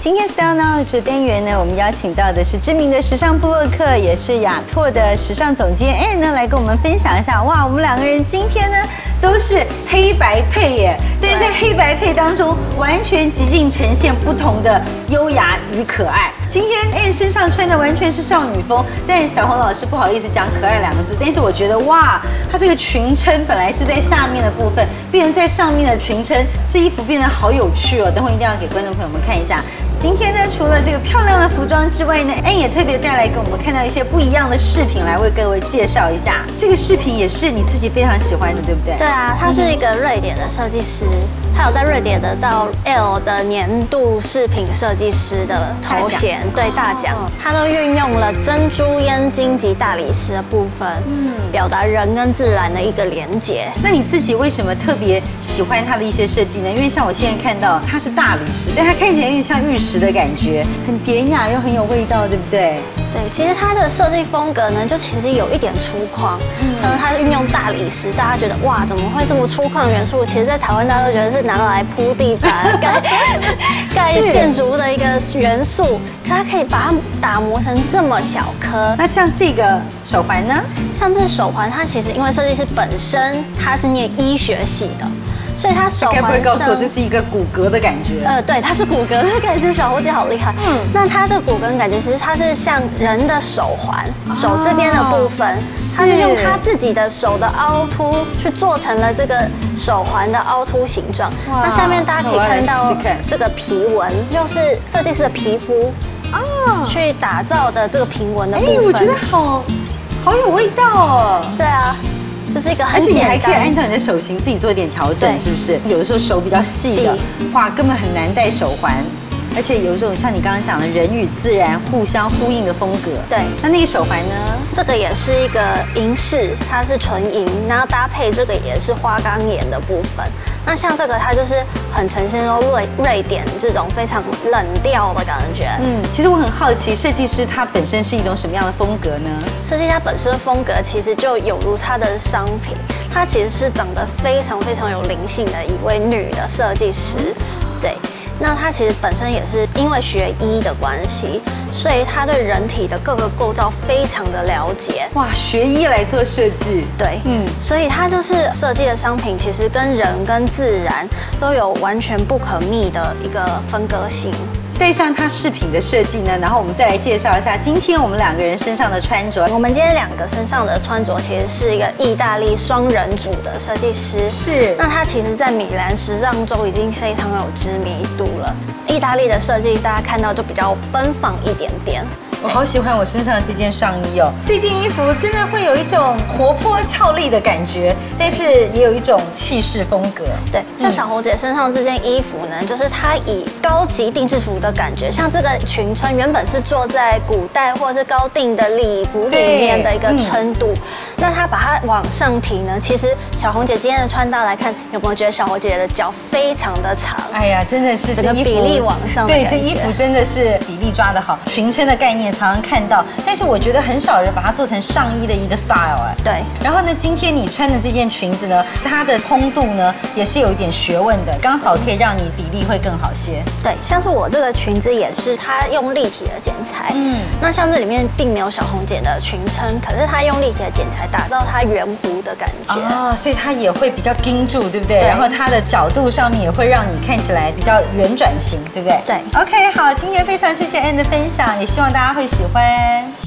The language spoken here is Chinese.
今天 Style Knowledge 单元呢，我们邀请到的是知名的时尚布洛克，也是雅拓的时尚总监 Anne 呢，来跟我们分享一下。哇，我们两个人今天呢都是黑白配耶，但是在黑白配当中，完全极尽呈现不同的优雅与可爱。今天 Anne 身上穿的完全是少女风，但小红老师不好意思讲可爱两个字，但是我觉得哇，她这个裙撑本来是在下面的部分，变成在上面的裙撑，这衣服变得好有趣哦。等会一定要给观众朋友们看一下。今天呢，除了这个漂亮的服装之外呢，N 也特别带来给我们看到一些不一样的饰品，来为各位介绍一下。这个饰品也是你自己非常喜欢的，对不对？对啊，他是一个瑞典的设计师，他有在瑞典得到 L 的年度饰品设计师的头衔，对大奖。他都运用了珍珠烟晶及大理石的部分，嗯，表达人跟自然的一个连接。那你自己为什么特别喜欢它的一些设计呢？因为像我现在看到它是大理石，但它看起来有点像玉石。的感觉很典雅又很有味道，对不对？对，其实它的设计风格呢，就其实有一点粗犷，可能它运用大理石，大家觉得哇，怎么会这么粗犷元素？其实，在台湾大家都觉得是拿来铺地板、盖盖建筑物的一个元素，可它可以把它打磨成这么小颗。那像这个手环呢？像这手环，它其实因为设计师本身他是念医学系的。所以它手环不会告诉我这是一个骨骼的感觉。呃，对，它是骨骼的感觉。小胡姐好厉害。嗯，那它这个骨骼感觉，其实它是像人的手环，手这边的部分，它是用它自己的手的凹凸去做成了这个手环的凹凸形状。那下面大家可以看到这个皮纹，就是设计师的皮肤啊，去打造的这个平纹的部分。哎，我觉得好好有味道哦。对啊。就是一个很，而且你还可以按照你的手型自己做一点调整，是不是？有的时候手比较细的话，根本很难戴手环。而且有一种像你刚刚讲的人与自然互相呼应的风格。对，那那个手环呢？这个也是一个银饰，它是纯银，然后搭配这个也是花岗岩的部分。那像这个，它就是很呈现出瑞瑞典这种非常冷调的感觉。嗯，其实我很好奇，设计师他本身是一种什么样的风格呢？设计家本身的风格其实就有如他的商品，他其实是长得非常非常有灵性的一位女的设计师。对。那他其实本身也是因为学医的关系，所以他对人体的各个构造非常的了解。哇，学医来做设计，对，嗯，所以他就是设计的商品，其实跟人跟自然都有完全不可逆的一个分割性。带上它饰品的设计呢，然后我们再来介绍一下今天我们两个人身上的穿着。我们今天两个身上的穿着其实是一个意大利双人组的设计师，是。那他其实在米兰时尚周已经非常有知名度了。意大利的设计大家看到就比较奔放一点点。我好喜欢我身上这件上衣哦，这件衣服真的会有一种活泼俏丽的感觉，但是也有一种气势风格。对，像小红姐身上这件衣服呢，就是它以高级定制服的感觉，像这个裙撑原本是坐在古代或者是高定的礼服里面的一个撑度，那它把它往上提呢，其实小红姐今天的穿搭来看，有没有觉得小红姐的脚非常的长？哎呀，真的是这个比例往上，对，这衣服真的是比例抓得好，裙撑的概念。常常看到，但是我觉得很少人把它做成上衣的一个 style 哎。对。然后呢，今天你穿的这件裙子呢，它的蓬度呢也是有一点学问的，刚好可以让你比例会更好些。对，像是我这个裙子也是，它用立体的剪裁。嗯。那像这里面并没有小红姐的裙撑，可是它用立体的剪裁打造它圆弧的感觉。哦，所以它也会比较盯住，对不对？然后它的角度上面也会让你看起来比较圆转型，对不对？对。OK，好，今天非常谢谢 Anne 的分享，也希望大家。会喜欢。